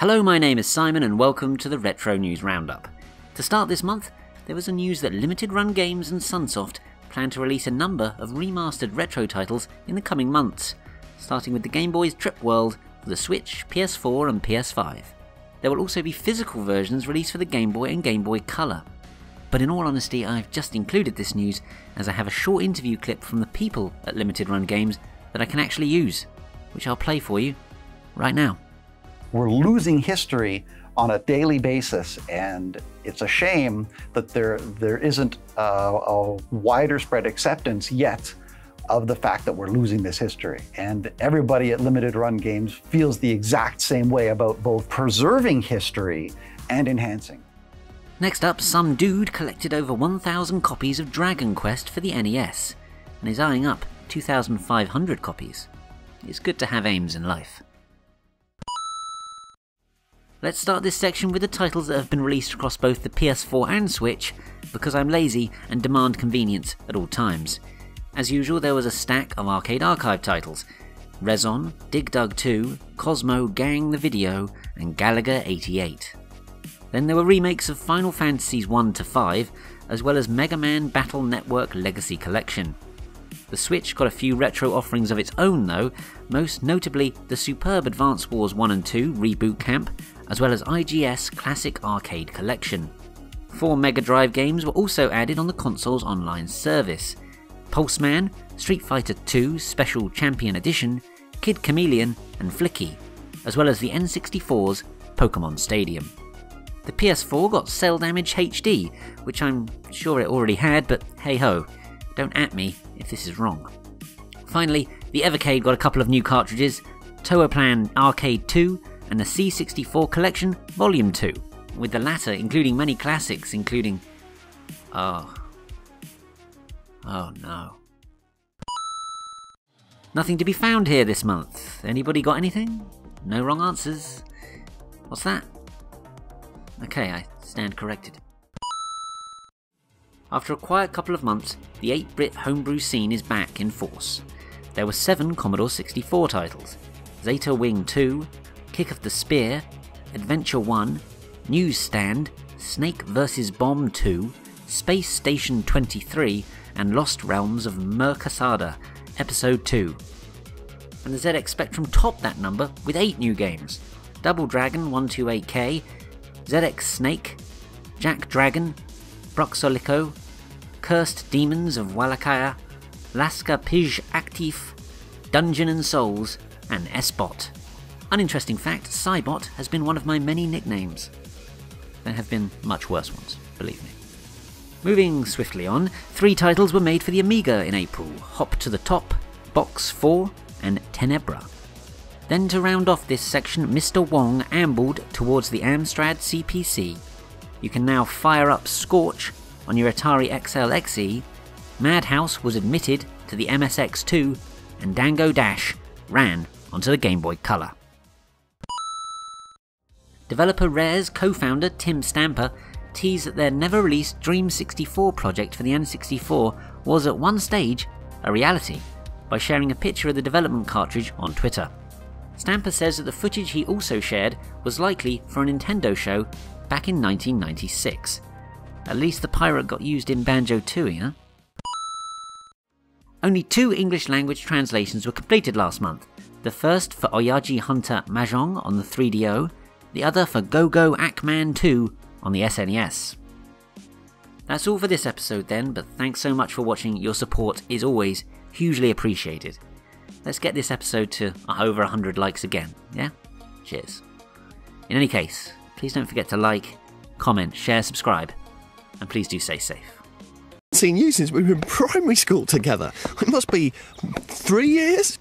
Hello, my name is Simon, and welcome to the Retro News Roundup. To start this month, there was a news that Limited Run Games and Sunsoft plan to release a number of remastered retro titles in the coming months, starting with the Game Boy's Trip World for the Switch, PS4, and PS5. There will also be physical versions released for the Game Boy and Game Boy Color. But in all honesty, I've just included this news as I have a short interview clip from the people at Limited Run Games that I can actually use, which I'll play for you right now. We're losing history on a daily basis, and it's a shame that there there isn't a, a wider spread acceptance yet of the fact that we're losing this history. And everybody at Limited Run Games feels the exact same way about both preserving history and enhancing. Next up, some dude collected over 1,000 copies of Dragon Quest for the NES and is eyeing up 2,500 copies. It's good to have aims in life. Let's start this section with the titles that have been released across both the PS4 and Switch, because I'm lazy and demand convenience at all times. As usual, there was a stack of Arcade Archive titles Rezon, Dig Dug 2, Cosmo Gang the Video, and Galaga 88. Then there were remakes of Final Fantasies 1 to 5, as well as Mega Man Battle Network Legacy Collection. The Switch got a few retro offerings of its own though, most notably the superb Advance Wars 1 and 2 Reboot Camp, as well as IGS Classic Arcade Collection. Four Mega Drive games were also added on the console's online service Pulseman, Street Fighter II Special Champion Edition, Kid Chameleon, and Flicky, as well as the N64's Pokemon Stadium. The PS4 got Cel Damage HD, which I'm sure it already had, but hey ho, don't at me if this is wrong. Finally, the Evercade got a couple of new cartridges Toaplan Arcade 2 and the C64 Collection Volume 2, with the latter including many classics, including. Oh. Oh no. Nothing to be found here this month. Anybody got anything? No wrong answers. What's that? Okay, I stand corrected. After a quiet couple of months, the 8 bit homebrew scene is back in force. There were seven Commodore 64 titles Zeta Wing 2, Kick of the Spear, Adventure 1, Newsstand, Snake vs. Bomb 2, Space Station 23, and Lost Realms of Murkasada, Episode 2. And the ZX Spectrum topped that number with 8 new games Double Dragon 128K, ZX Snake, Jack Dragon, Broxolico, Cursed Demons of Wallachia, Laska Pij Actif, Dungeon and Souls, and S-Bot. Uninteresting fact, Cybot has been one of my many nicknames. There have been much worse ones, believe me. Moving swiftly on, three titles were made for the Amiga in April Hop to the Top, Box 4, and Tenebra. Then to round off this section, Mr. Wong ambled towards the Amstrad CPC. You can now fire up Scorch on your Atari XL XE, Madhouse was admitted to the MSX2, and Dango Dash ran onto the Game Boy Color. Developer Rare's co founder Tim Stamper teased that their never released Dream 64 project for the N64 was at one stage a reality by sharing a picture of the development cartridge on Twitter. Stamper says that the footage he also shared was likely for a Nintendo show back in 1996. At least the pirate got used in Banjo Tooie, huh? Only two English language translations were completed last month. The first for Oyaji Hunter Mahjong on the 3DO, the other for Go Go Ackman 2 on the SNES. That's all for this episode then, but thanks so much for watching. Your support is always hugely appreciated. Let's get this episode to over 100 likes again, yeah? Cheers. In any case, please don't forget to like, comment, share, subscribe, and please do stay safe. Seen you since we were in primary school together. It must be three years.